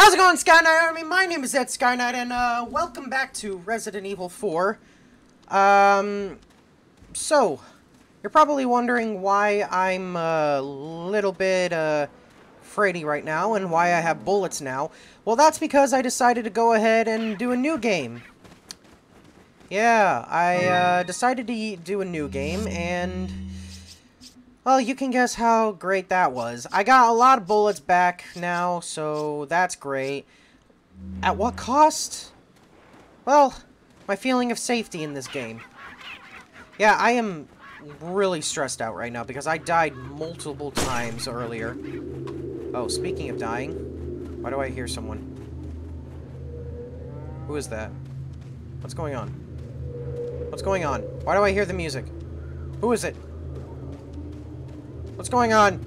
How's it going, SkyNight Army? My name is Ed SkyNight, and uh, welcome back to Resident Evil 4. Um, so, you're probably wondering why I'm a little bit, uh, fraidy right now, and why I have bullets now. Well, that's because I decided to go ahead and do a new game. Yeah, I, uh, decided to do a new game, and... Well, you can guess how great that was. I got a lot of bullets back now, so that's great. At what cost? Well, my feeling of safety in this game. Yeah, I am really stressed out right now because I died multiple times earlier. Oh, speaking of dying, why do I hear someone? Who is that? What's going on? What's going on? Why do I hear the music? Who is it? What's going on?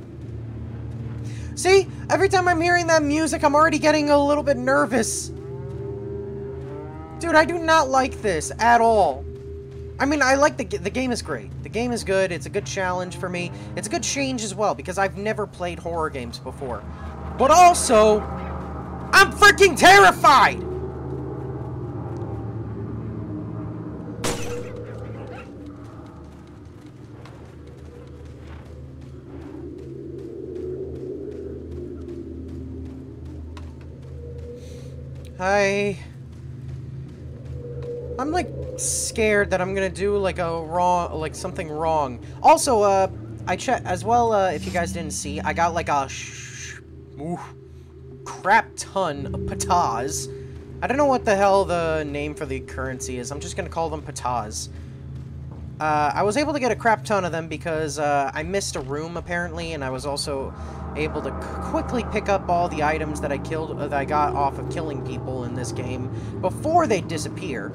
See? Every time I'm hearing that music, I'm already getting a little bit nervous. Dude, I do not like this at all. I mean, I like the the game is great. The game is good. It's a good challenge for me. It's a good change as well because I've never played horror games before. But also, I'm freaking terrified. I... I'm, like, scared that I'm gonna do, like, a wrong, like, something wrong. Also, uh, I checked, as well, uh, if you guys didn't see, I got, like, a ooh, crap ton of pataz. I don't know what the hell the name for the currency is. I'm just gonna call them pataz. Uh, I was able to get a crap ton of them because, uh, I missed a room, apparently, and I was also able to quickly pick up all the items that I killed uh, that I got off of killing people in this game before they disappear.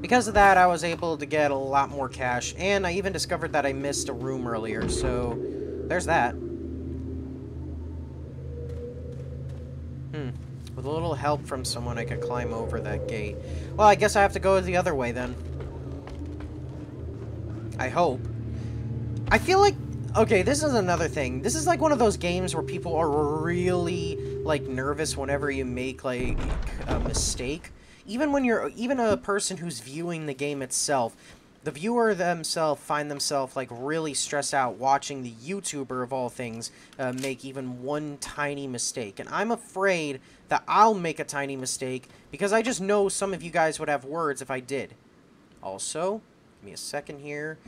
Because of that, I was able to get a lot more cash, and I even discovered that I missed a room earlier, so there's that. Hmm. With a little help from someone, I could climb over that gate. Well, I guess I have to go the other way, then. I hope. I feel like Okay, this is another thing. This is like one of those games where people are really, like, nervous whenever you make, like, a mistake. Even when you're, even a person who's viewing the game itself, the viewer themselves find themselves, like, really stressed out watching the YouTuber, of all things, uh, make even one tiny mistake. And I'm afraid that I'll make a tiny mistake because I just know some of you guys would have words if I did. Also, give me a second here.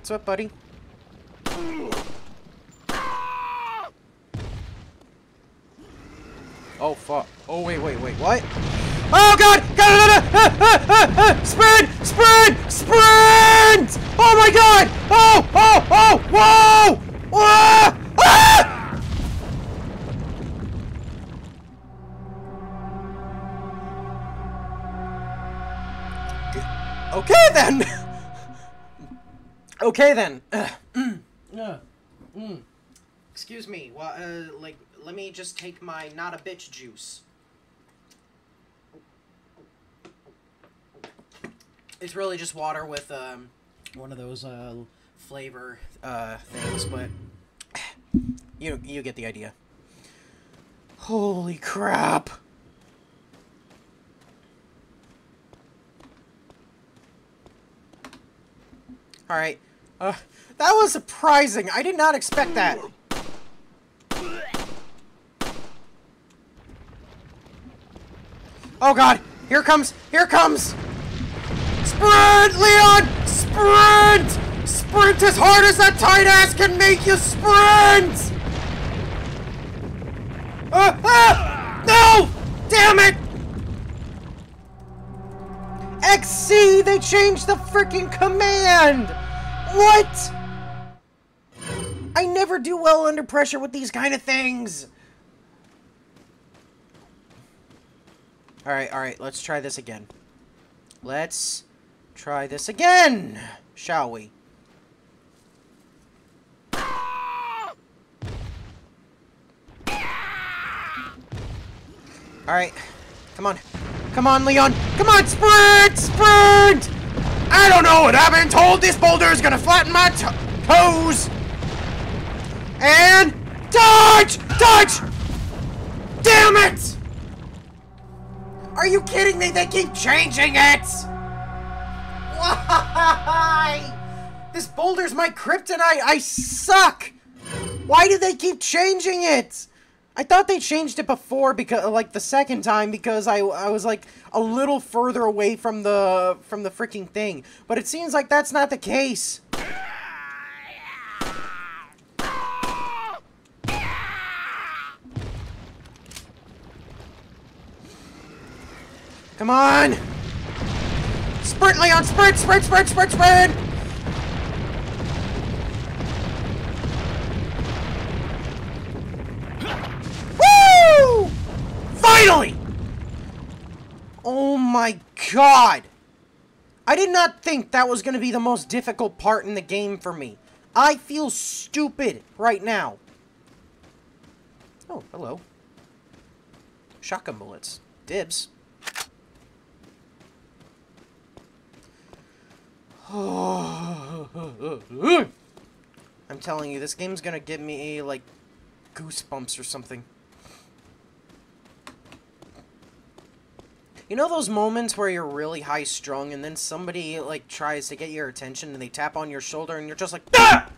What's up, buddy? Oh, fuck. Oh, wait, wait, wait, what? Oh, God! God! Ah, sprint! Sprint! Sprint! Oh, my God! Oh! Oh! Oh! Whoa! Whoa! Ah! Okay, then! Okay then. Mm. Mm. Excuse me. Well, uh, like, let me just take my not a bitch juice. It's really just water with um, one of those uh, flavor uh, things, but you you get the idea. Holy crap! All right. Uh, that was surprising. I did not expect that. Oh god! Here comes! Here comes! Sprint, Leon! Sprint! Sprint as hard as that tight ass can make you sprint! Uh, ah! No! Damn it! XC! They changed the freaking command! What? I never do well under pressure with these kind of things. Alright, alright, let's try this again. Let's try this again, shall we? Alright, come on. Come on, Leon. Come on, sprint! Sprint! I don't know what I've been told. This boulder is gonna flatten my pose! And... Dodge! Dodge! Damn it! Are you kidding me? They keep changing it! Why? This boulder's my kryptonite! I suck! Why do they keep changing it? I thought they changed it before because like the second time because I I was like a little further away from the from the freaking thing. But it seems like that's not the case. Come on! Sprint, Leon! Sprint! Sprint! Sprint! Sprint! Sprint! Finally! Oh my god! I did not think that was going to be the most difficult part in the game for me. I feel stupid right now. Oh, hello. Shotgun bullets. Dibs. I'm telling you, this game's gonna give me, like, goosebumps or something. You know those moments where you're really high-strung and then somebody, like, tries to get your attention and they tap on your shoulder and you're just like, Ah!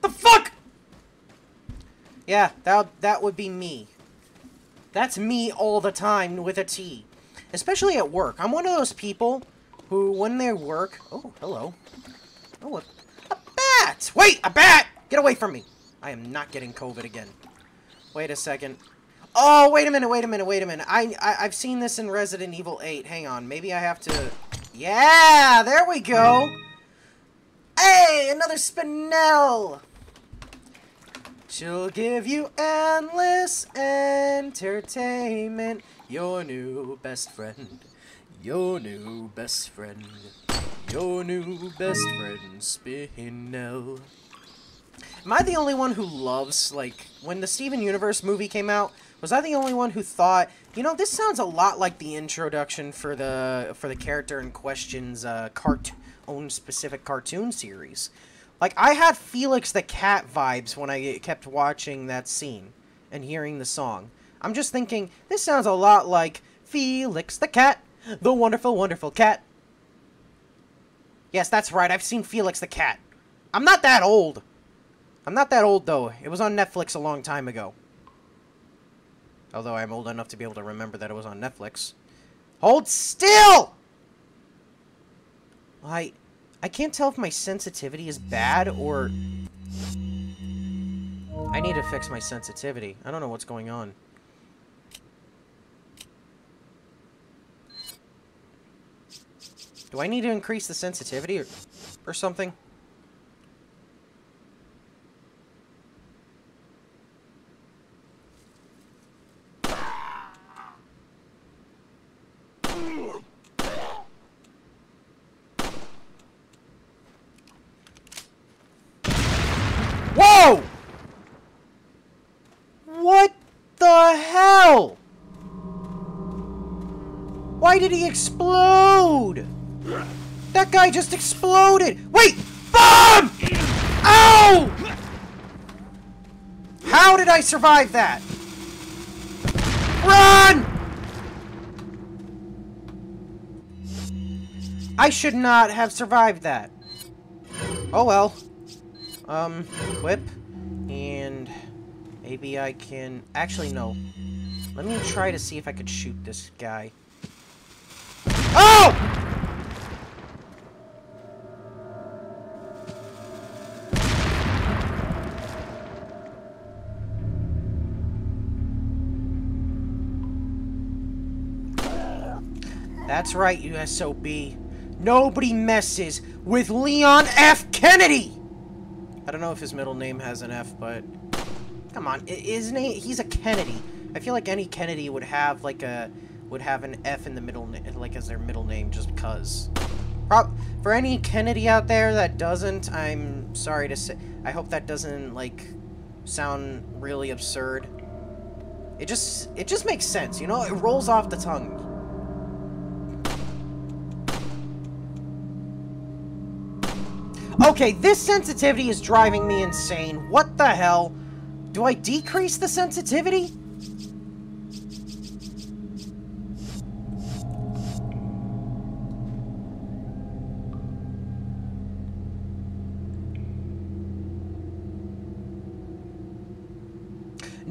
The fuck? Yeah, that, that would be me. That's me all the time with a T. Especially at work. I'm one of those people who, when they work... Oh, hello. Oh, a, a bat! Wait, a bat! Get away from me! I am not getting COVID again. Wait a second. Oh, wait a minute, wait a minute, wait a minute. I, I, I've seen this in Resident Evil 8. Hang on, maybe I have to... Yeah, there we go! Hey, another Spinel! She'll give you endless entertainment. Your new best friend. Your new best friend. Your new best friend, Spinel. Am I the only one who loves, like, when the Steven Universe movie came out, was I the only one who thought, you know, this sounds a lot like the introduction for the for the character in question's uh, cart own specific cartoon series? Like, I had Felix the Cat vibes when I kept watching that scene and hearing the song. I'm just thinking, this sounds a lot like Felix the Cat the wonderful, wonderful cat. Yes, that's right. I've seen Felix the cat. I'm not that old. I'm not that old, though. It was on Netflix a long time ago. Although I'm old enough to be able to remember that it was on Netflix. Hold still! I... I can't tell if my sensitivity is bad or... I need to fix my sensitivity. I don't know what's going on. Do I need to increase the sensitivity or, or something? Whoa! What the hell? Why did he explode? That guy just exploded! Wait! Bomb! Ow! How did I survive that? Run! I should not have survived that. Oh well. Um, whip. And maybe I can... Actually, no. Let me try to see if I could shoot this guy. Oh! That's right, you SOB. Nobody messes with Leon F. Kennedy! I don't know if his middle name has an F, but... Come on, isn't he? He's a Kennedy. I feel like any Kennedy would have, like, a... Would have an F in the middle, like, as their middle name, just because. For any Kennedy out there that doesn't, I'm sorry to say... I hope that doesn't, like, sound really absurd. It just... It just makes sense, you know? It rolls off the tongue. Okay, this sensitivity is driving me insane. What the hell? Do I decrease the sensitivity?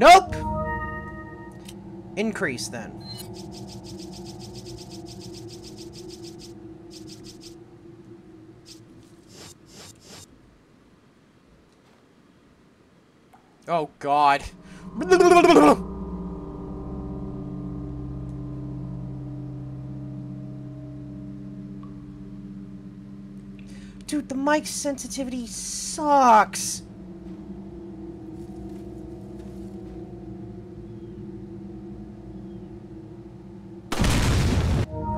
Nope! Increase, then. Oh, God. Dude, the mic sensitivity sucks.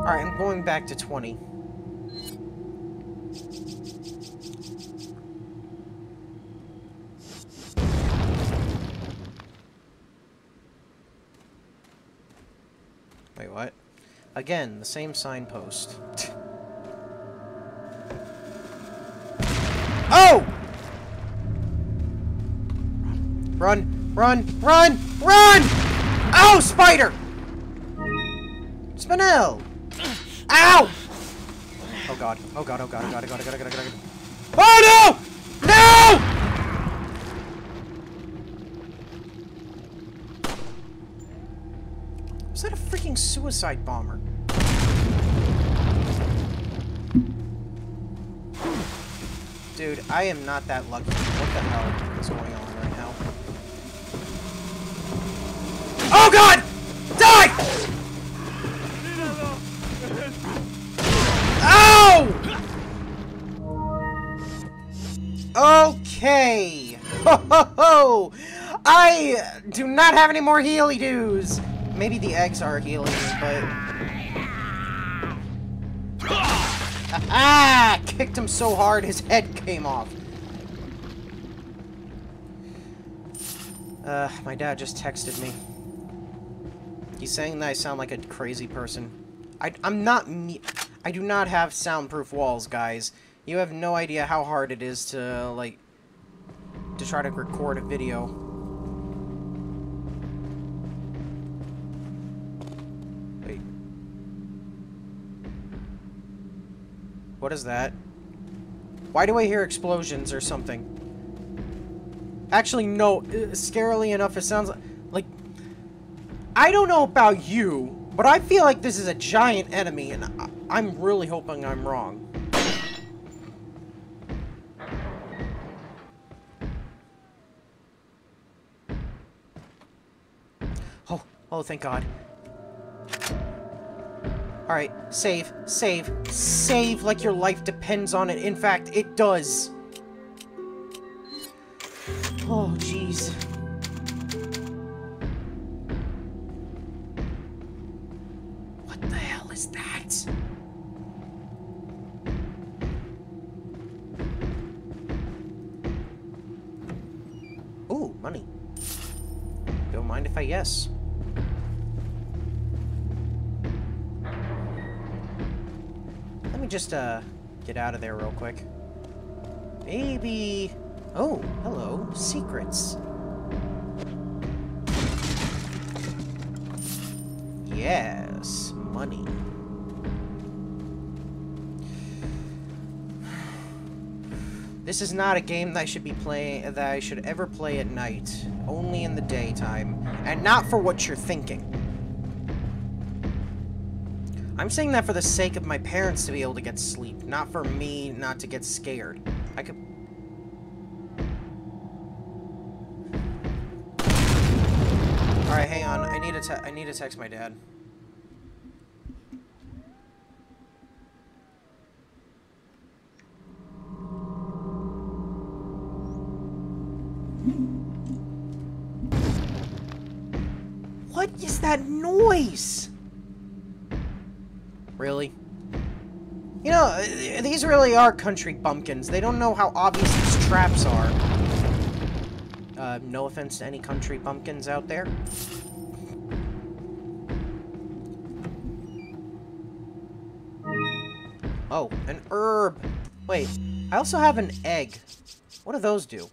Alright, Going back to 20. Wait, what? Again, the same signpost. oh! Run, run, run, run! Oh, spider! Spinel! Ow! Oh god. Oh god, oh god, oh god, oh god, oh god, oh god, oh god, oh god. Oh no! No! Was that a freaking suicide bomber? Dude, I am not that lucky. What the hell is going on? Not have any more healy doos. Maybe the eggs are healing, but... Ah! Kicked him so hard his head came off. Uh, my dad just texted me. He's saying that I sound like a crazy person. I, I'm not me- I do not have soundproof walls, guys. You have no idea how hard it is to, like, to try to record a video. What is that? Why do I hear explosions or something? Actually, no. uh, Scarily enough, it sounds like... I don't know about you, but I feel like this is a giant enemy, and I'm really hoping I'm wrong. Oh, oh, thank God. Alright, save, save, save like your life depends on it. In fact, it does. Oh, jeez. What the hell is that? Ooh, money. Don't mind if I yes. Just, uh, get out of there real quick. Maybe... Oh, hello. Secrets. Yes, money. This is not a game that I should be playing, that I should ever play at night. Only in the daytime. And not for what you're thinking. I'm saying that for the sake of my parents to be able to get sleep, not for me not to get scared. I could... Alright, hang on. I need to I need to text my dad. What is that noise? Really? You know, uh, these really are country bumpkins. They don't know how obvious these traps are. Uh, no offense to any country bumpkins out there. Oh, an herb. Wait, I also have an egg. What do those do?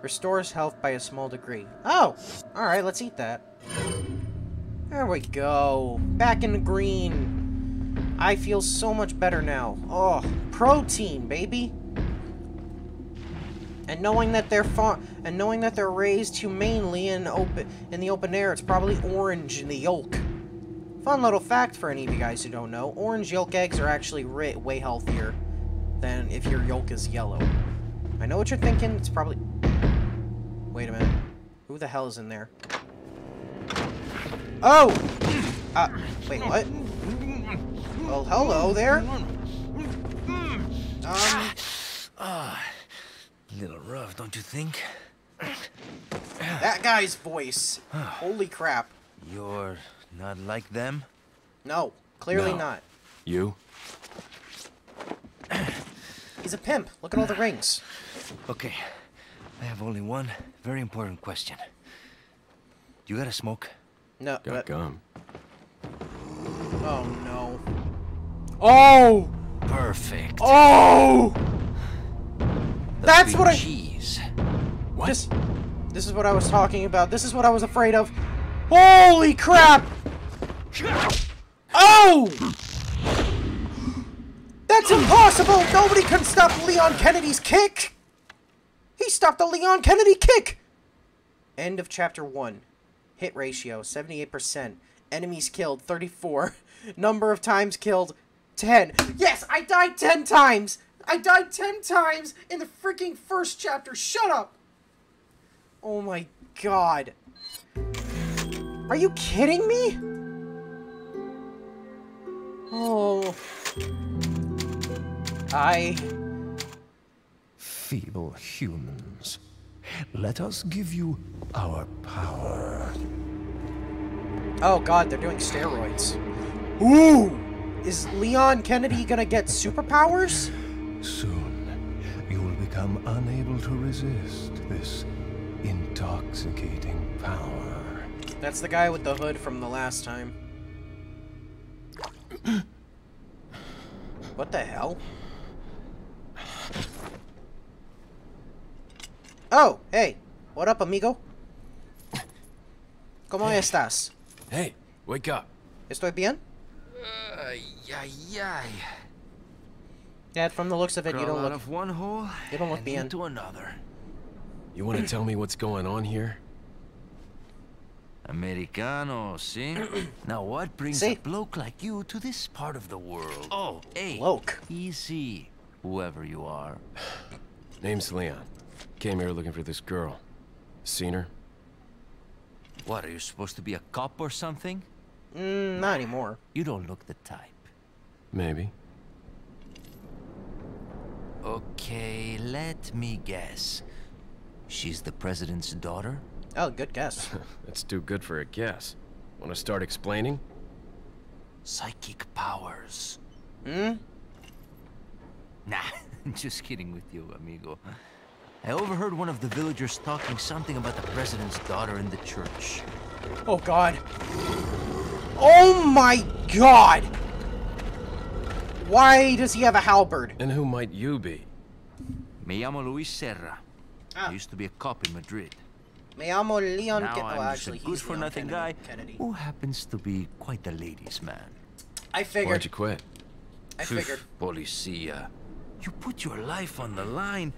Restores health by a small degree. Oh! Alright, let's eat that. There we go. Back in the green. I feel so much better now. Oh, protein, baby. And knowing that they're far and knowing that they're raised humanely in open in the open air, it's probably orange in the yolk. Fun little fact for any of you guys who don't know: orange yolk eggs are actually way healthier than if your yolk is yellow. I know what you're thinking. It's probably. Wait a minute. Who the hell is in there? Oh! Uh, wait, what? Well, hello there. Um. Ah, little rough, don't you think? That guy's voice. Holy crap. You're not like them? No, clearly No. not. You? He's a pimp. Look at all the rings. Okay, I have only one very important question. You got a smoke? No, Got but, gum. oh no. Oh! Perfect. Oh! The that's what I- cheese. What? This, this is what I was talking about. This is what I was afraid of. Holy crap! Oh! That's impossible! Nobody can stop Leon Kennedy's kick! He stopped the Leon Kennedy kick! End of chapter 1. Hit ratio 78%. Enemies killed 34. Number of times killed 10. Yes, I died 10 times! I died 10 times in the freaking first chapter. Shut up! Oh my god. Are you kidding me? Oh. I. Feeble humans, let us give you our power. Oh god, they're doing steroids. Ooh! Is Leon Kennedy gonna get superpowers? Soon, you will become unable to resist this intoxicating power. That's the guy with the hood from the last time. what the hell? Oh, hey. What up, amigo? ¿Cómo estás? Hey, wake up. Estoy bien? Ay, ay, ay. Yeah, from the looks of it, you don't out look... of one hole you don't look and bien. into another. You want to tell me what's going on here? Americano, see? now what brings See? a bloke like you to this part of the world? Oh, oh hey. Bloke. Easy, whoever you are. Name's Leon. Came here looking for this girl. Seen her? What, are you supposed to be a cop or something? Mm, not anymore. You don't look the type. Maybe. Okay, let me guess. She's the president's daughter? Oh, good guess. That's too good for a guess. Want to start explaining? Psychic powers. Hmm? Nah, just kidding with you, amigo. I overheard one of the villagers talking something about the president's daughter in the church. Oh god. Oh my god! Why does he have a halberd? And who might you be? Me llamo Luis Serra. Ah. I used to be a cop in Madrid. Me llamo Leon Now Ken- I'm oh, just actually, a he's good-for-nothing Leon guy Kennedy. who happens to be quite the ladies' man. I Why'd you quit? I figured. Policia. You put your life on the line.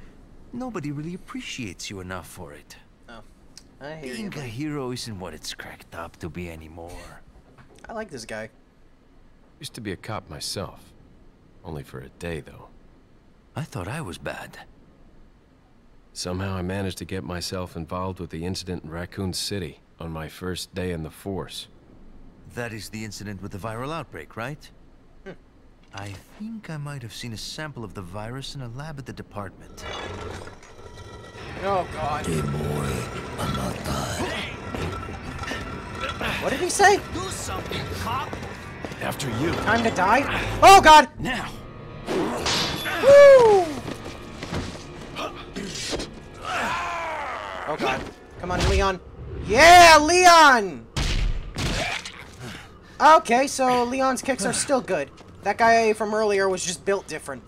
Nobody really appreciates you enough for it. Oh, I hear you. Being a hero isn't what it's cracked up to be anymore. I like this guy. Used to be a cop myself. Only for a day, though. I thought I was bad. Somehow I managed to get myself involved with the incident in Raccoon City on my first day in the force. That is the incident with the viral outbreak, right? I think I might have seen a sample of the virus in a lab at the department. Oh god. What did he say? Do something, cop! After you. Time to die? Oh god! Now! Woo! Oh god. Come on, Leon. Yeah, Leon! Okay, so Leon's kicks are still good. That guy from earlier was just built different.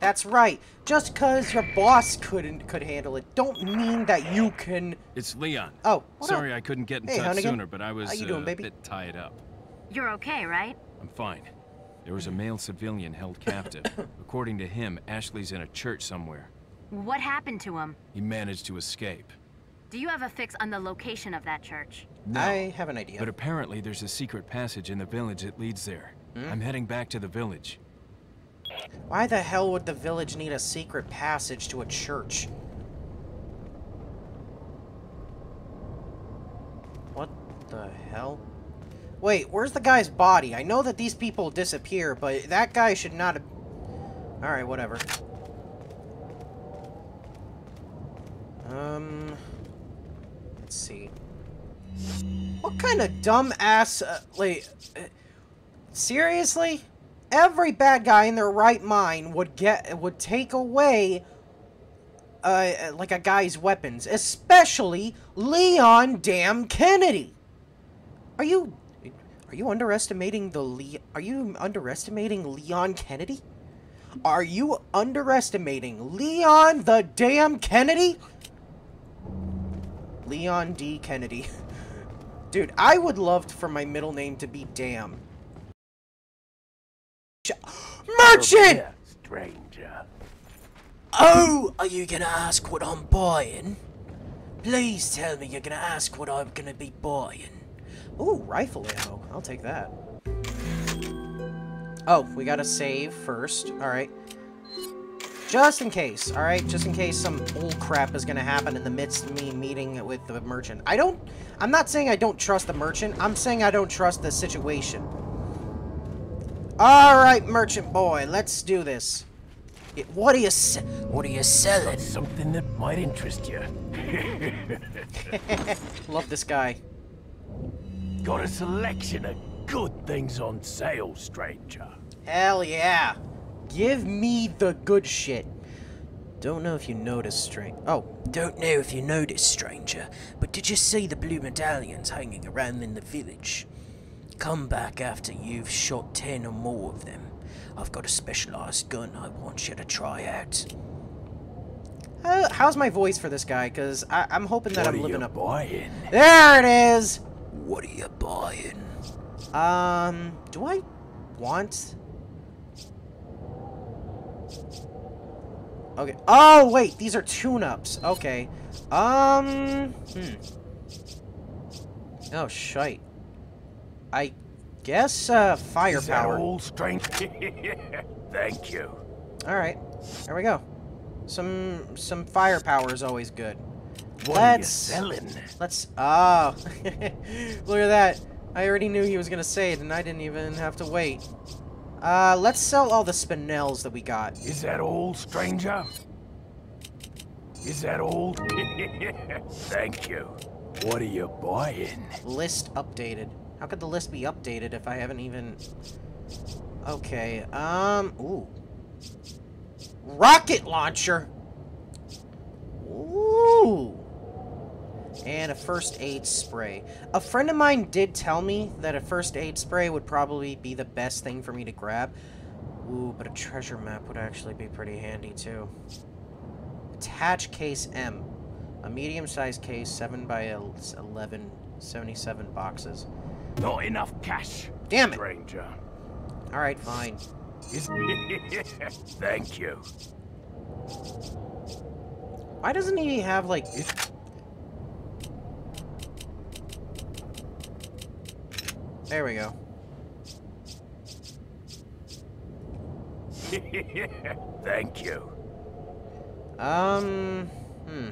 That's right. Just because your boss couldn't could handle it, don't mean that you can. It's Leon. Oh, Sorry up? I couldn't get in Hey, touch Hunnigan. sooner, but I was How you doing, uh, baby? a bit tied up. You're okay, right? I'm fine. There was a male civilian held captive. According to him, Ashley's in a church somewhere. What happened to him? He managed to escape. Do you have a fix on the location of that church? No, I have an idea. but apparently there's a secret passage in the village that leads there. Hmm? I'm heading back to the village. Why the hell would the village need a secret passage to a church? What the hell? Wait, where's the guy's body? I know that these people disappear, but that guy should not have... Alright, whatever. Um... Let's see. What kind of dumbass... Uh, like... uh, Seriously? Every bad guy in their right mind would get would take away uh, like a guy's weapons, especially Leon damn Kennedy. Are you are you underestimating the Le Are you underestimating Leon Kennedy? Are you underestimating Leon the damn Kennedy? Leon D. Kennedy. Dude, I would love for my middle name to be Damn. Merchant! stranger. Oh, are you gonna ask what I'm buying? Please tell me you're gonna ask what I'm gonna be buying. Ooh, rifle ammo. I'll take that. Oh, we gotta save first. Alright. Just in case, alright? Just in case some old crap is gonna happen in the midst of me meeting with the merchant. I don't... I'm not saying I don't trust the merchant. I'm saying I don't trust the situation. Alright, merchant boy. Let's do this. It- What are you What are you selling? Something that might interest you. Love this guy. Got a selection of good things on sale, stranger. Hell yeah. Give me the good shit. Don't know if you noticed, stranger. Oh, don't know if you noticed, stranger, but did you see the blue medallions hanging around in the village? Come back after you've shot ten or more of them. I've got a specialized gun I want you to try out. Uh, how's my voice for this guy? Because I'm hoping that what I'm are living up. buying? There it is! What are you buying? Um, do I want... Okay. Oh, wait, these are tune-ups. Okay. Um, hmm. Oh, shite. I guess, uh, Is that firepower. all, strength. Thank you. Alright, there we go. Some, some firepower is always good. What Let's- are you selling? Let's. Oh, look at that! I already knew he was gonna say it, and I didn't even have to wait. Uh, let's sell all the spinels that we got. Is that all, stranger? Is that all? Thank you. What are you buying? List updated. How could the list be updated if I haven't even? Okay. Um. Ooh. Rocket launcher. Ooh. And a first aid spray. A friend of mine did tell me that a first aid spray would probably be the best thing for me to grab. Ooh, but a treasure map would actually be pretty handy too. Attach case M. A medium-sized case, 7 by 11, 77 boxes. Not enough cash, Damn it! stranger. Alright, fine. Thank you. Why doesn't he have, like... There we go. Thank you. Um... Hmm.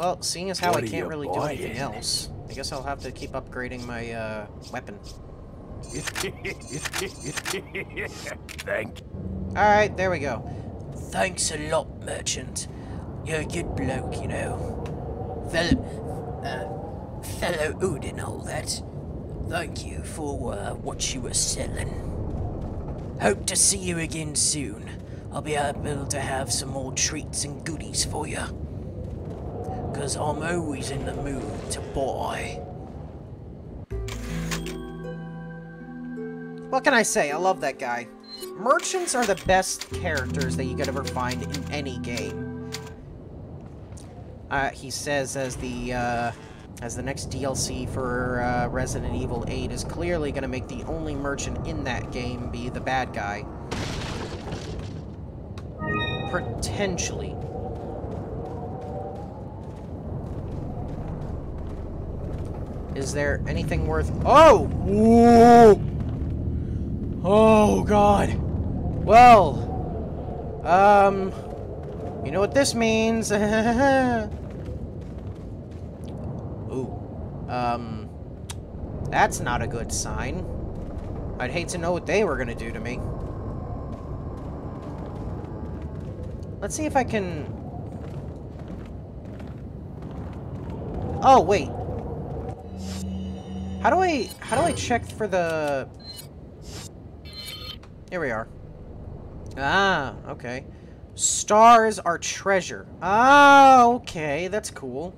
Well, seeing as how What I can't really do anything else, I guess I'll have to keep upgrading my, uh, weapon. Thank Alright, there we go. Thanks a lot, merchant. You're a good bloke, you know. Fellow, uh, fellow Ood and all that. Thank you for, uh, what you were selling. Hope to see you again soon. I'll be able to have some more treats and goodies for you. Cause I'm always in the mood to buy. What can I say? I love that guy. Merchants are the best characters that you could ever find in any game. Uh, he says as the, uh, as the next DLC for uh, Resident Evil 8 is clearly going to make the only merchant in that game be the bad guy. Potentially. Is there anything worth... Oh! Whoa! Oh, God. Well... Um... You know what this means? Ooh. Um... That's not a good sign. I'd hate to know what they were gonna do to me. Let's see if I can... Oh, wait. How do I... How do I check for the... Here we are. Ah, okay. Stars are treasure. Ah, okay. That's cool.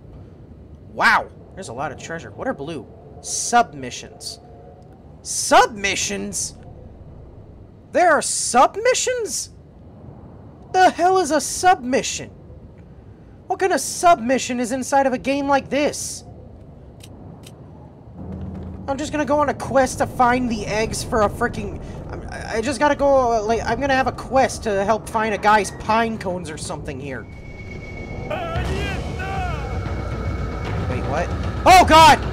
Wow. There's a lot of treasure. What are blue? Submissions. Submissions? There are submissions? The hell is a submission? What kind of submission is inside of a game like this? I'm just gonna go on a quest to find the eggs for a freaking... I just gotta go, like, I'm gonna have a quest to help find a guy's pine cones or something here. Wait, what? Oh, God!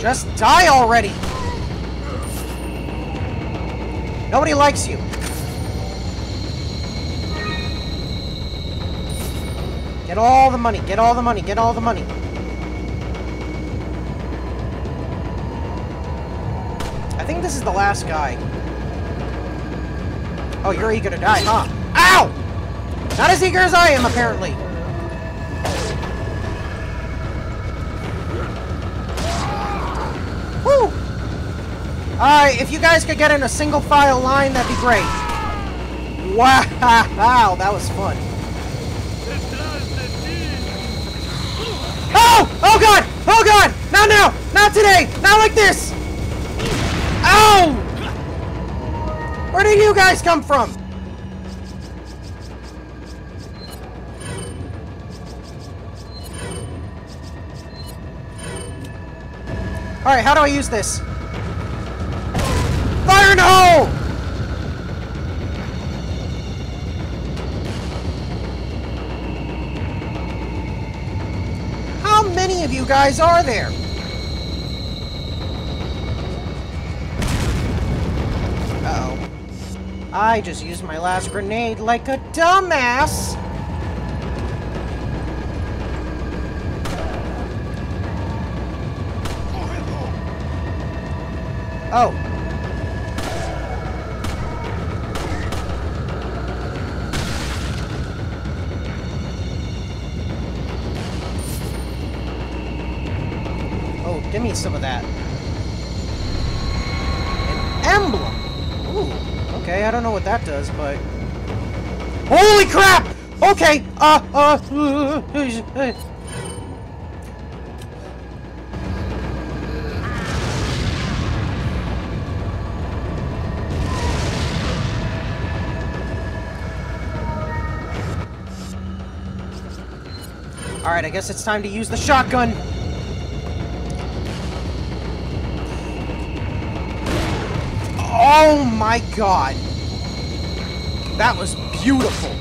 Just die already! Nobody likes you. Get all the money, get all the money, get all the money. I think this is the last guy. Oh, you're eager to die, huh? Ow! Not as eager as I am, apparently. Alright, if you guys could get in a single file line, that'd be great. Wow, that was fun. Oh! Oh god! Oh god! Not now! Not today! Not like this! Ow! Where did you guys come from? Alright, how do I use this? How many of you guys are there? Uh-oh. I just used my last grenade like a dumbass! Oh. Give me some of that. An emblem! Ooh, okay, I don't know what that does, but... Holy crap! Okay, uh, uh... uh, uh Alright, I guess it's time to use the shotgun! Oh my god. That was beautiful.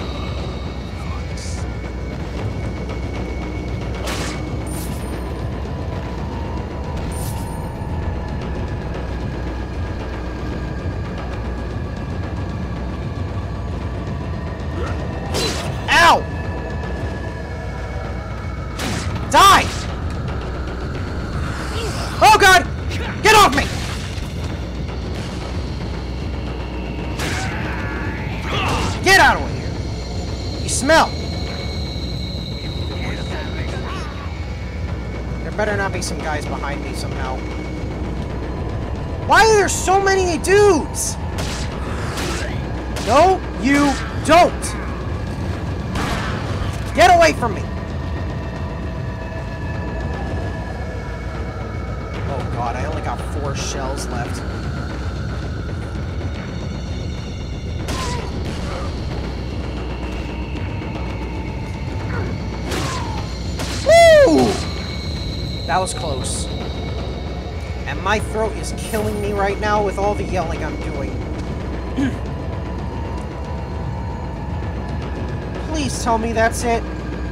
Some guys behind me somehow. Why are there so many dudes? No, you don't! Get away from me! Oh god, I only got four shells left. That was close. And my throat is killing me right now with all the yelling I'm doing. Please tell me that's it.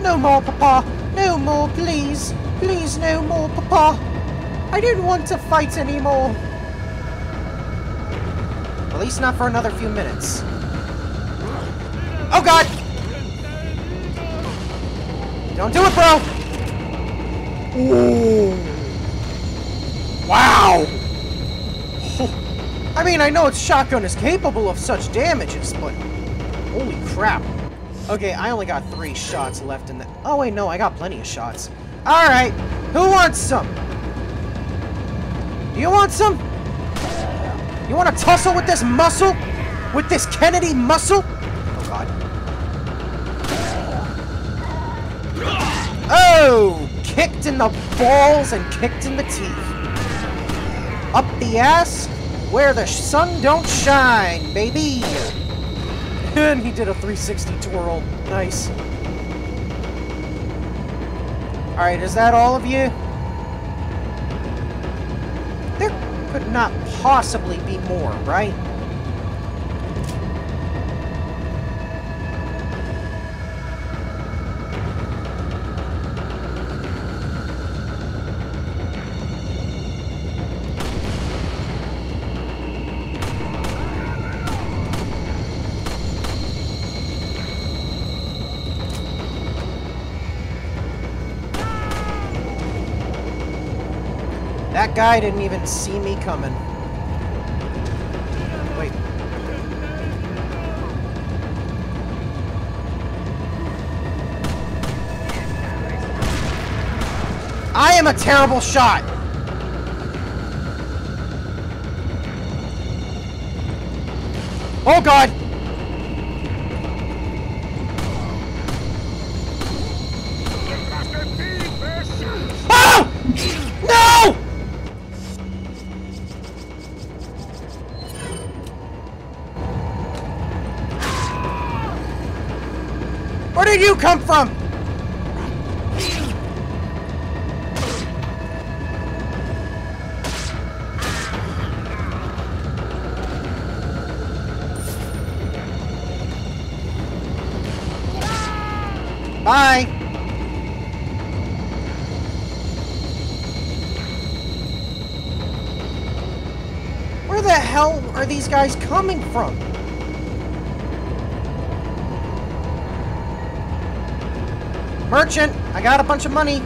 No more, Papa. No more, please. Please, no more, Papa. I didn't want to fight anymore. At least not for another few minutes. Oh, God! Don't do it, bro! Ooh. I mean, I know its shotgun is capable of such damages, but... Holy crap. Okay, I only got three shots left in the... Oh, wait, no, I got plenty of shots. Alright, who wants some? You want some? You want to tussle with this muscle? With this Kennedy muscle? Oh, God. Oh! Kicked in the balls and kicked in the teeth. Up the ass, where the sun don't shine, baby! And he did a 360 twirl. Nice. Alright, is that all of you? There could not possibly be more, right? Guy didn't even see me coming. Wait. I am a terrible shot! Oh god! Come from? Bye. Where the hell are these guys coming from? Merchant, I got a bunch of money.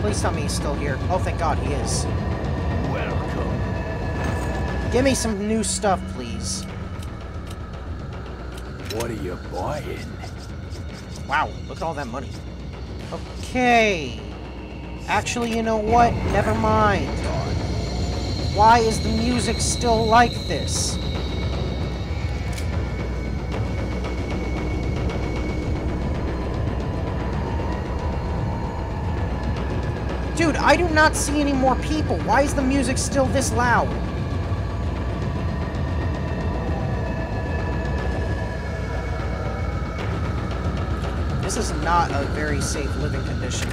Please tell me he's still here. Oh, thank God he is. Welcome. Give me some new stuff, please. What are you buying? Wow, look at all that money. Okay. Actually, you know what? Never mind. Why is the music still like this? Dude, I do not see any more people. Why is the music still this loud? This is not a very safe living condition.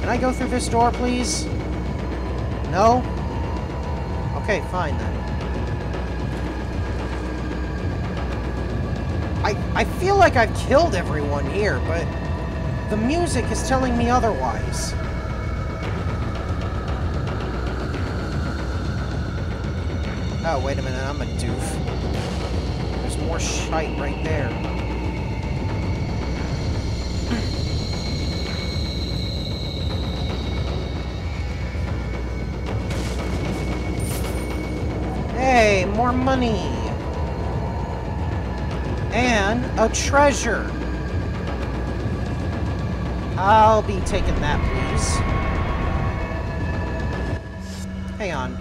Can I go through this door, please? No? Okay, fine then. I, I feel like I've killed everyone here, but the music is telling me otherwise. Oh, wait a minute, I'm a doof. There's more shite right there. More money! And a treasure! I'll be taking that, please. Hang on.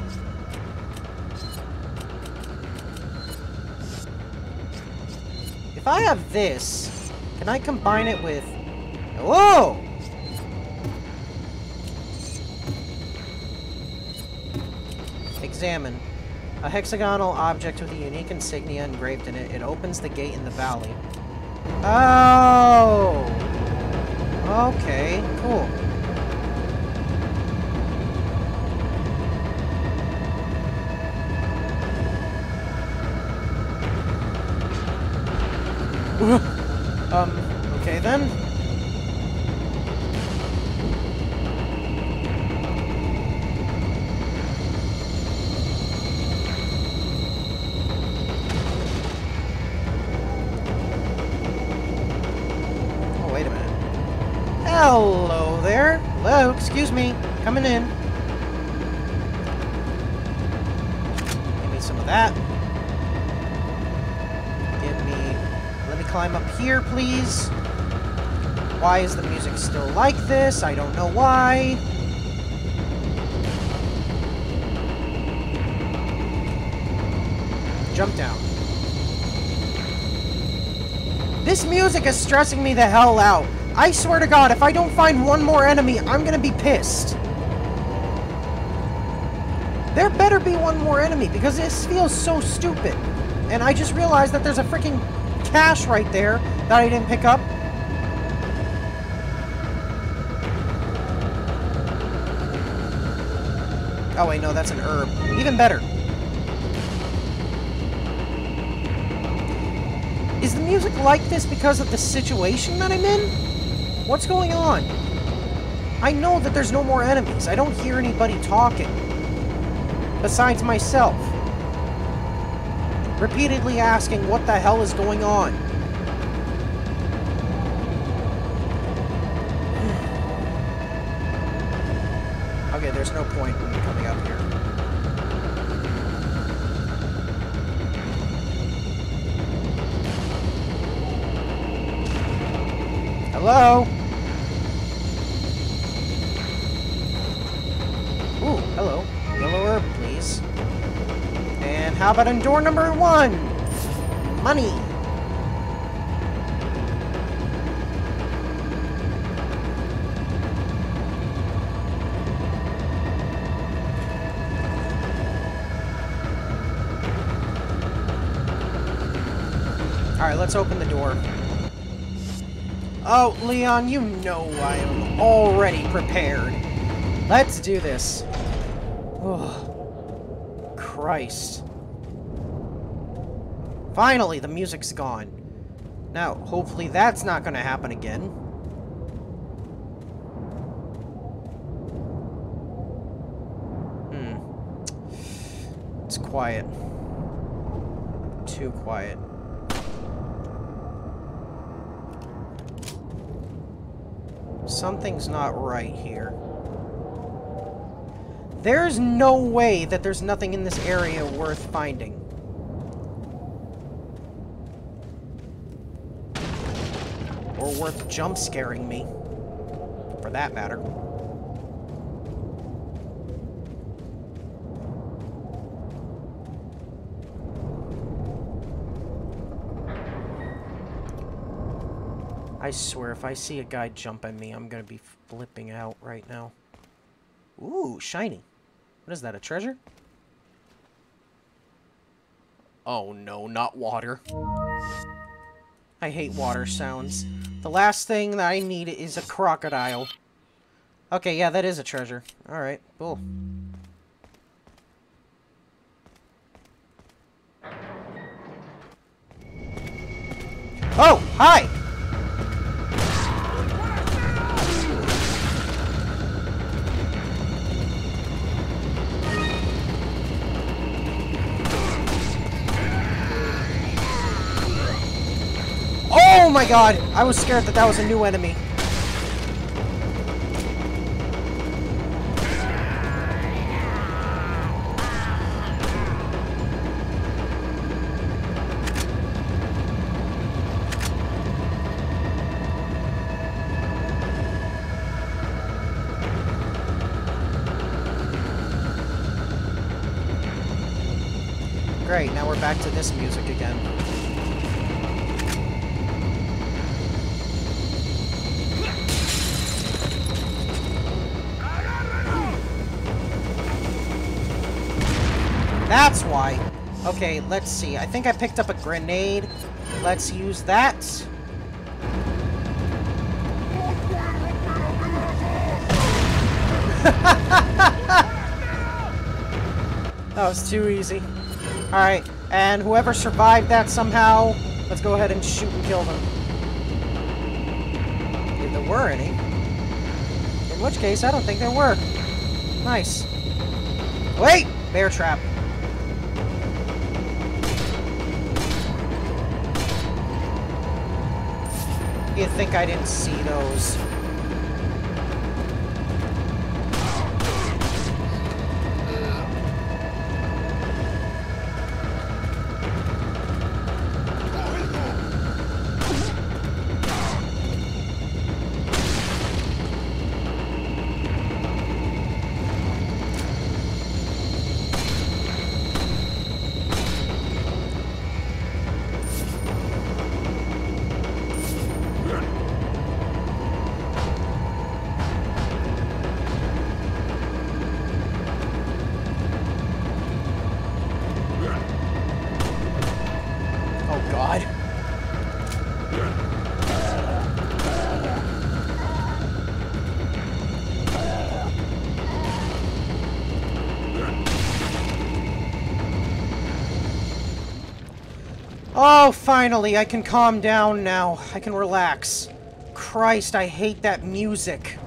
If I have this, can I combine it with... Whoa! Examine. A hexagonal object with a unique insignia engraved in it. It opens the gate in the valley. Oh! Okay, cool. um, Why is the music still like this? I don't know why. Jump down. This music is stressing me the hell out. I swear to God, if I don't find one more enemy, I'm gonna be pissed. There better be one more enemy, because this feels so stupid. And I just realized that there's a freaking cache right there that I didn't pick up. Oh wait, no, that's an herb. Even better. Is the music like this because of the situation that I'm in? What's going on? I know that there's no more enemies. I don't hear anybody talking. Besides myself. Repeatedly asking what the hell is going on. Okay, there's no point in me coming up here. Hello? Ooh, hello. Yellow herb, please. And how about on door number one? Money. Let's open the door. Oh, Leon, you know I am already prepared. Let's do this. Oh, Christ. Finally, the music's gone. Now, hopefully that's not going to happen again. Hmm. It's quiet. Too quiet. Something's not right here. There's no way that there's nothing in this area worth finding. Or worth jump scaring me. For that matter. I swear, if I see a guy jump at me, I'm gonna be flipping out right now. Ooh, shiny. What is that, a treasure? Oh no, not water. I hate water sounds. The last thing that I need is a crocodile. Okay, yeah, that is a treasure. Alright, cool. Oh, hi! My god! I was scared that that was a new enemy. Great, now we're back to this music again. Let's see. I think I picked up a grenade. Let's use that. that was too easy. Alright, and whoever survived that somehow, let's go ahead and shoot and kill them. If there were any. In which case, I don't think there were. Nice. Wait! Bear trap. You think I didn't see those? Oh, finally, I can calm down now. I can relax. Christ, I hate that music.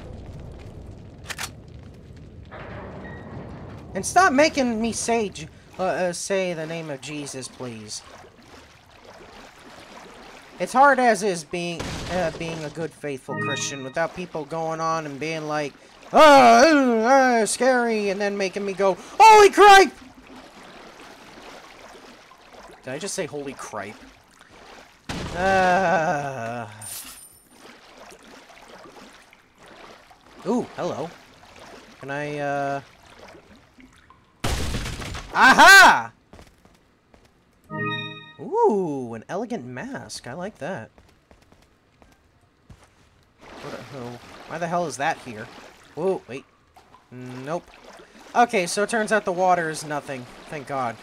And stop making me say, J- uh, uh, say the name of Jesus, please. It's hard as is being uh, being a good, faithful Christian without people going on and being like, "Oh, scary," and then making me go, "Holy cripe!" Did I just say "Holy cripe"? Uh... Ooh, hello. Can I, uh... Aha! Ooh, an elegant mask. I like that. What the hell? Why the hell is that here? Whoa, wait. Nope. Okay, so it turns out the water is nothing. Thank God.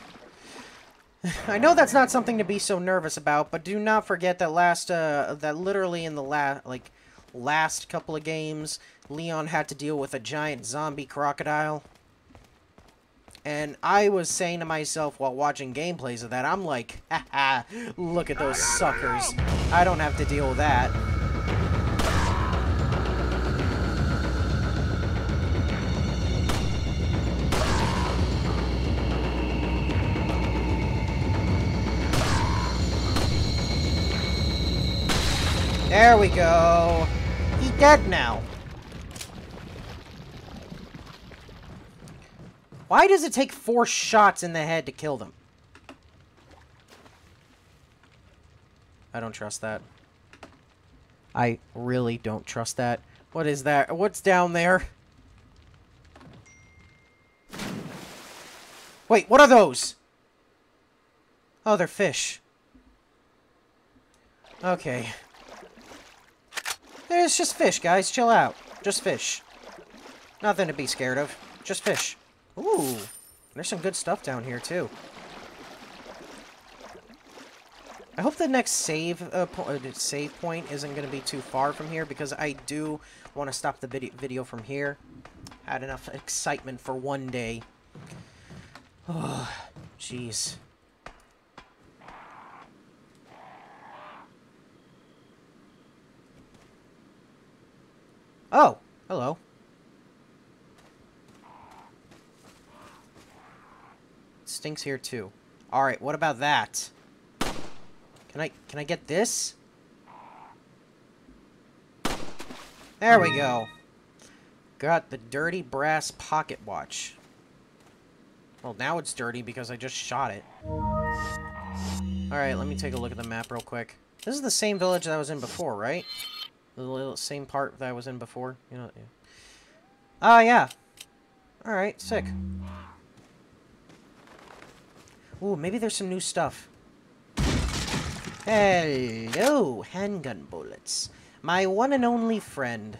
I know that's not something to be so nervous about, but do not forget that last, uh, that literally in the last, like, last couple of games, Leon had to deal with a giant zombie crocodile. And I was saying to myself while watching gameplays of that, I'm like, haha, look at those suckers. I don't have to deal with that. There we go. He's dead now. Why does it take four shots in the head to kill them? I don't trust that. I really don't trust that. What is that? What's down there? Wait, what are those? Oh, they're fish. Okay. It's just fish, guys. Chill out. Just fish. Nothing to be scared of. Just fish. Ooh. There's some good stuff down here, too. I hope the next save uh, po uh, save point isn't going to be too far from here, because I do want to stop the vid video from here. Had enough excitement for one day. Oh, jeez. Oh, hello. stinks here too. Alright, what about that? Can I can I get this? There we go. Got the dirty brass pocket watch. Well, now it's dirty because I just shot it. Alright, let me take a look at the map real quick. This is the same village that I was in before, right? The little same part that I was in before. You know. Yeah. Ah, yeah. All right, sick. Ooh, maybe there's some new stuff. Hello, handgun bullets. My one and only friend.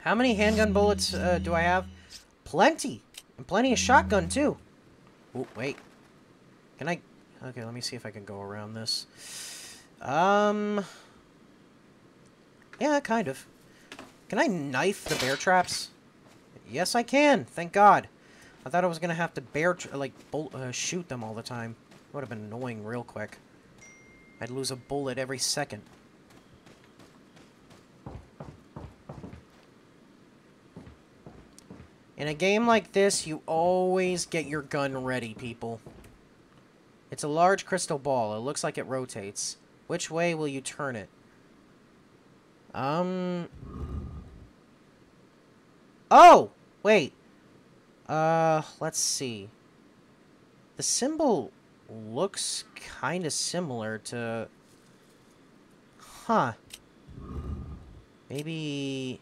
How many handgun bullets uh, do I have? Plenty. And plenty of shotgun, too. Oh, wait. Can I... Okay, let me see if I can go around this. Um... Yeah, kind of. Can I knife the bear traps? Yes, I can. Thank God. I thought I was going to have to bear... like, uh, shoot them all the time. Would have been annoying real quick. I'd lose a bullet every second. In a game like this, you always get your gun ready, people. It's a large crystal ball. It looks like it rotates. Which way will you turn it? Um... Oh! Wait. Uh, let's see. The symbol looks kind of similar to... Huh. Maybe...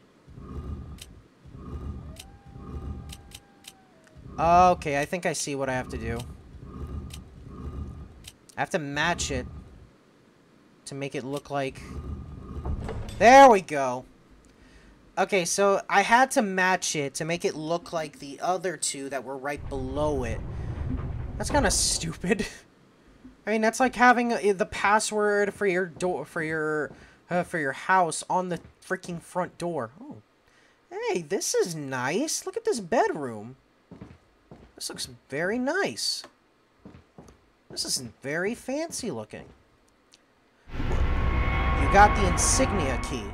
Okay, I think I see what I have to do. I have to match it to make it look like... There we go. Okay, so I had to match it to make it look like the other two that were right below it. That's kind of stupid. I mean, that's like having uh, the password for your door for your uh, for your house on the freaking front door. Oh. Hey, this is nice. Look at this bedroom. This looks very nice. This is very fancy looking. You got the insignia key.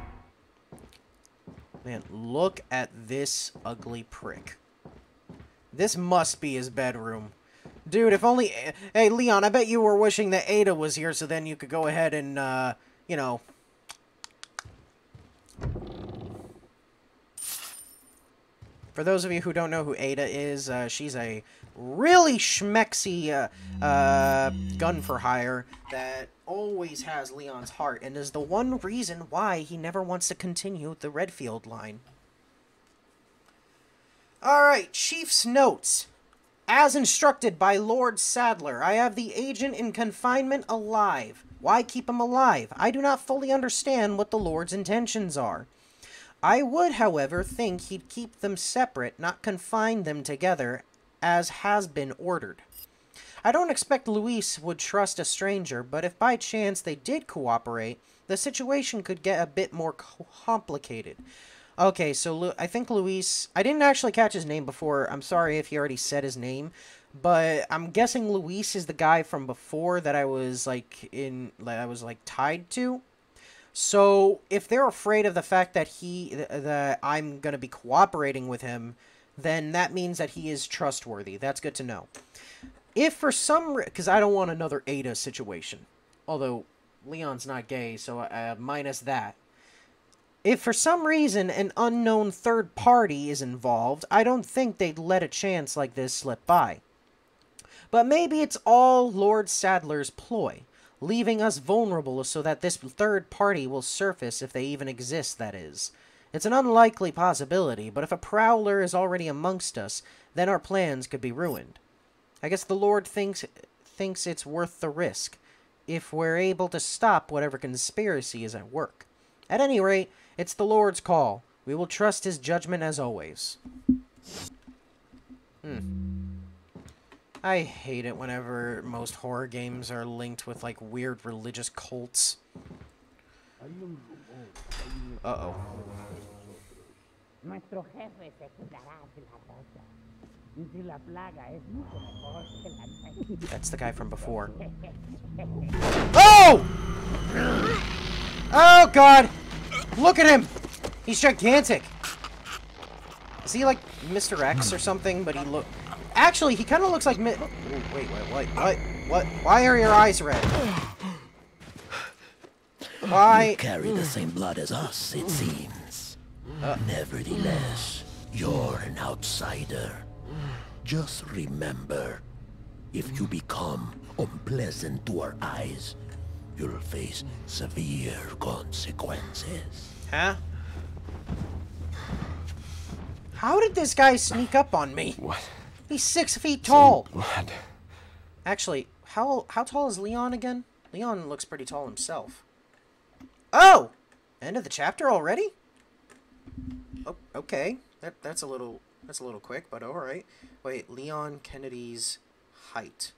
Man, look at this ugly prick. This must be his bedroom. Dude, if only... Hey, Leon, I bet you were wishing that Ada was here so then you could go ahead and, uh, you know, For those of you who don't know who Ada is, uh, she's a really schmexy uh, uh, gun for hire that always has Leon's heart and is the one reason why he never wants to continue the Redfield line. Alright, Chief's notes. As instructed by Lord Saddler, I have the agent in confinement alive. Why keep him alive? I do not fully understand what the Lord's intentions are. I would, however, think he'd keep them separate, not confine them together, as has been ordered. I don't expect Luis would trust a stranger, but if by chance they did cooperate, the situation could get a bit more complicated. Okay, so Lu I think Luis... I didn't actually catch his name before. I'm sorry if he already said his name. But I'm guessing Luis is the guy from before that I was, like, in... That I was, like, tied to. So if they're afraid of the fact that he that I'm going to be cooperating with him, then that means that he is trustworthy. That's good to know. If for some because I don't want another Ada situation, although Leon's not gay, so uh, minus that. If for some reason an unknown third party is involved, I don't think they'd let a chance like this slip by. But maybe it's all Lord Saddler's ploy leaving us vulnerable so that this third party will surface if they even exist, that is. It's an unlikely possibility, but if a prowler is already amongst us, then our plans could be ruined. I guess the Lord thinks thinks it's worth the risk, if we're able to stop whatever conspiracy is at work. At any rate, it's the Lord's call. We will trust his judgment as always. Hmm. I hate it whenever most horror games are linked with, like, weird religious cults. Uh-oh. Nuestro jefe se cuidará de la rosa. Si la plaga es mucho mejor que la That's the guy from before. Oh! Oh, God! Look at him! He's gigantic! Is he like Mr. X or something? But he look... Actually, he kind of looks like Mi- Ooh, wait, wait, wait, what? What? Why are your eyes red? Why? carry the same blood as us, it seems. Nevertheless, you're an outsider. Just remember, if you become unpleasant to our eyes, you'll face severe consequences. Huh? How did this guy sneak up on me? What? He's six feet tall. Blood. Actually, how how tall is Leon again? Leon looks pretty tall himself. Oh! End of the chapter already? Oh, okay. That that's a little that's a little quick, but all right. Wait, Leon Kennedy's height.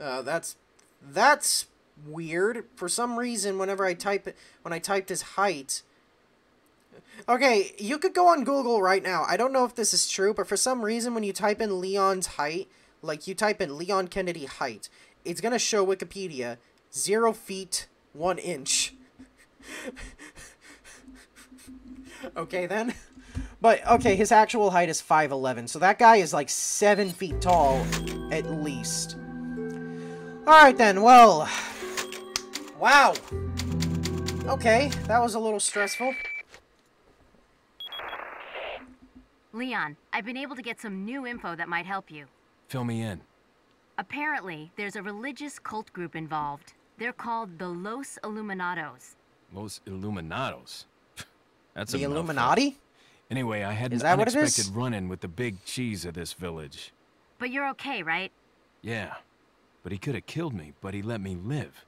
Uh, that's that's weird. For some reason, whenever I type it, when I typed his height. Okay, you could go on Google right now. I don't know if this is true, but for some reason, when you type in Leon's height, like you type in Leon Kennedy height, it's gonna show Wikipedia zero feet one inch. okay then. But okay, his actual height is 5'11, so that guy is like 7 feet tall at least. Alright then, well. Wow. Okay, that was a little stressful. Leon, I've been able to get some new info that might help you. Fill me in. Apparently, there's a religious cult group involved. They're called the Los Illuminados. Los Illuminados. That's The mouthful. Illuminati? Anyway, I had Is an that what it is? unexpected run-in with the big cheese of this village. But you're okay, right? Yeah, but he could have killed me, but he let me live.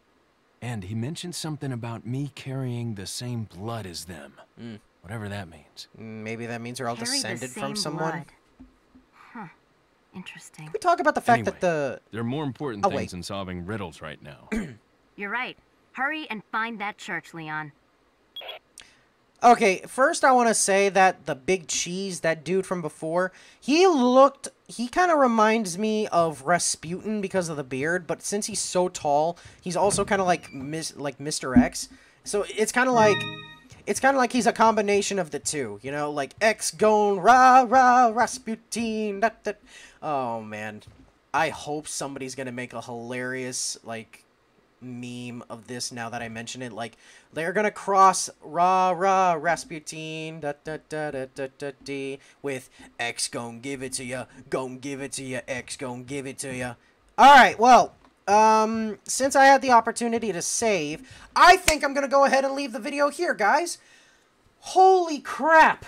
And he mentioned something about me carrying the same blood as them. Mm. Whatever that means. Maybe that means they're all Carry the descended same from someone. blood. Huh. Interesting. We talk about the fact that Anyway. the There are more important Oh, things wait. than solving riddles right now. You're right. Hurry and find that church, Leon. Okay, first I want to say that the big cheese, that dude from before, he looked, he kind of reminds me of Rasputin because of the beard, but since he's so tall, he's also kind of like Miss, like Mr. X. So it's kind of like, it's kind of like he's a combination of the two, you know, like X going rah rah Rasputin. Oh man, I hope somebody's gonna make a hilarious like meme of this now that I mention it. Like, they're gonna cross rah rah Rasputin da da da da da da dee with X gon' give it to ya, gon' give it to ya, X gon' give it to ya. Alright, well, um, since I had the opportunity to save, I think I'm gonna go ahead and leave the video here, guys. Holy crap!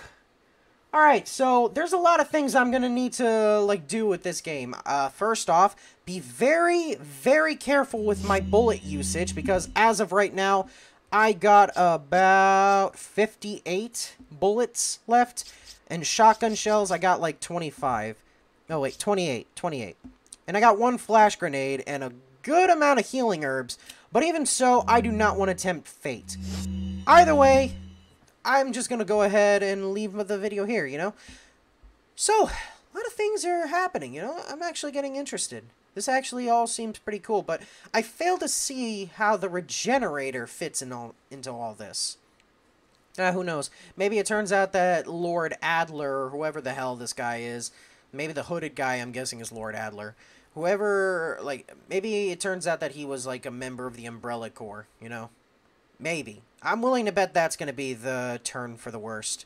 Alright, so there's a lot of things I'm gonna need to, like, do with this game. Uh, first off, be very, very careful with my bullet usage, because as of right now, I got about 58 bullets left, and shotgun shells, I got like 25. No, wait, 28, 28. And I got one flash grenade and a good amount of healing herbs, but even so, I do not want to tempt fate. Either way, I'm just going to go ahead and leave the video here, you know? So, a lot of things are happening, you know? I'm actually getting interested. This actually all seems pretty cool, but I fail to see how the regenerator fits in all, into all this. Uh, who knows? Maybe it turns out that Lord Adler, or whoever the hell this guy is, maybe the hooded guy I'm guessing is Lord Adler. Whoever, like, maybe it turns out that he was, like, a member of the Umbrella Corps, you know? Maybe. I'm willing to bet that's going to be the turn for the worst.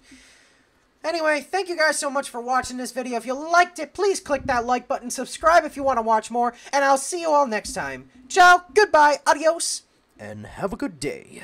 Anyway, thank you guys so much for watching this video. If you liked it, please click that like button, subscribe if you want to watch more, and I'll see you all next time. Ciao, goodbye, adios, and have a good day.